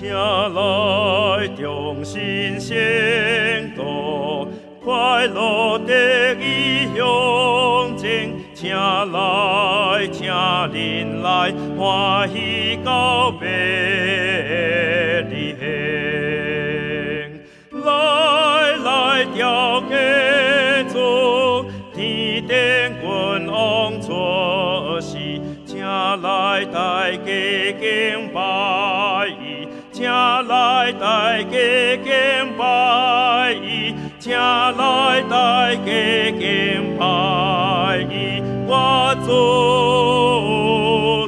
请来重新宣告快乐的义向前，请来，请人来欢喜告别的乡，来来调给主，天顶君王做事，请来大家敬拜，请来大家敬拜伊，请来大家敬拜伊，我主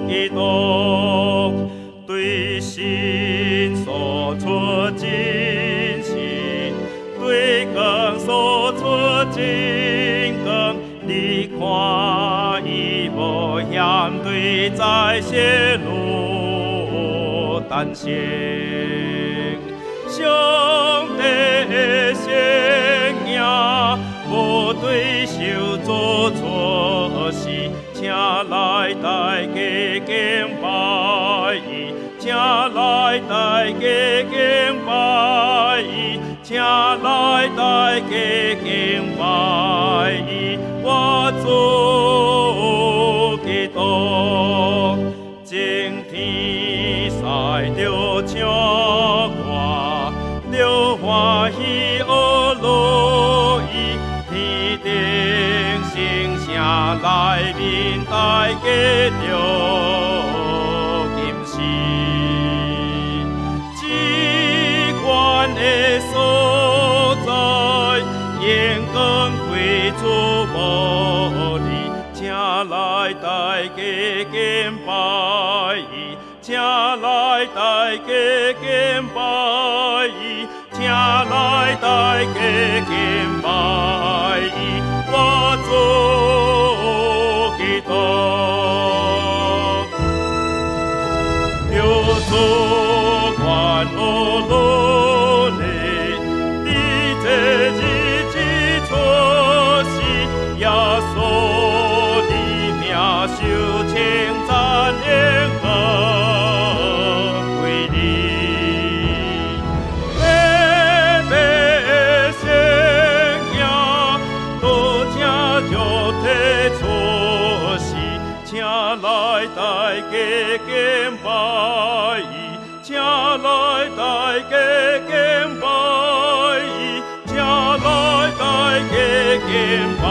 基督对心所出真心，对光所出真光，你看伊无嫌对在些路担心，上帝的圣名无对手做错事，请来大家敬拜伊，请来大家敬拜伊，请来大家敬拜伊，我主基督，晴天。赛着唱歌，着欢喜而乐意，天顶星星来面大家着金丝。机关的所在，眼光归主无离，请来大家敬拜伊，请来大家敬拜伊，请来大家敬拜伊，我做基督。有主管我努力，你这日子出世，耶稣的名受称赞就得出世。请来大家敬拜伊，请来大家敬拜伊，请来大家敬拜